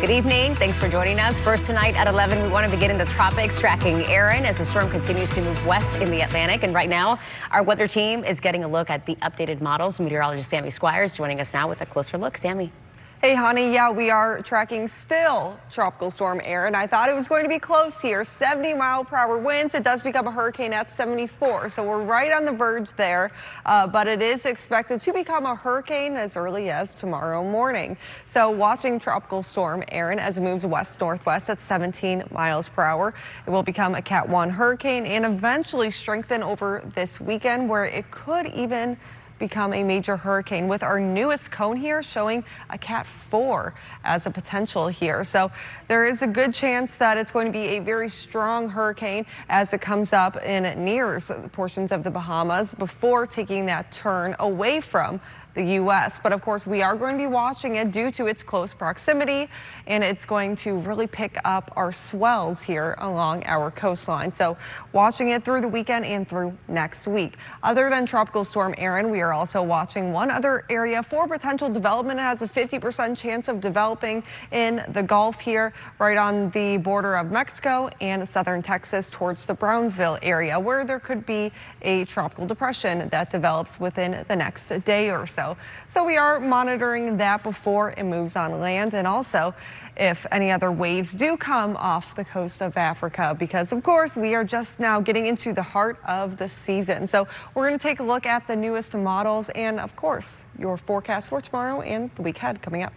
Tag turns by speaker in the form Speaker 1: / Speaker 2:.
Speaker 1: Good evening. Thanks for joining us. First tonight at 11, we want to begin in the tropics, tracking Erin as the storm continues to move west in the Atlantic. And right now, our weather team is getting a look at the updated models. Meteorologist Sammy Squires joining us now with a closer look. Sammy.
Speaker 2: Hey, honey, yeah, we are tracking still Tropical Storm Erin. I thought it was going to be close here. 70 mile per hour winds. It does become a hurricane at 74, so we're right on the verge there. Uh, but it is expected to become a hurricane as early as tomorrow morning. So watching Tropical Storm Erin as it moves west-northwest at 17 miles per hour. It will become a Cat 1 hurricane and eventually strengthen over this weekend where it could even become a major hurricane with our newest cone here showing a Cat 4 as a potential here. So there is a good chance that it's going to be a very strong hurricane as it comes up and nears portions of the Bahamas before taking that turn away from the U.S. But of course, we are going to be watching it due to its close proximity, and it's going to really pick up our swells here along our coastline. So watching it through the weekend and through next week. Other than Tropical Storm Erin, we are also watching one other area for potential development. It has a 50% chance of developing in the Gulf here, right on the border of Mexico and southern Texas towards the Brownsville area, where there could be a tropical depression that develops within the next day or so. So we are monitoring that before it moves on land and also if any other waves do come off the coast of Africa because of course we are just now getting into the heart of the season. So we're going to take a look at the newest models and of course your forecast for tomorrow and the week ahead coming up.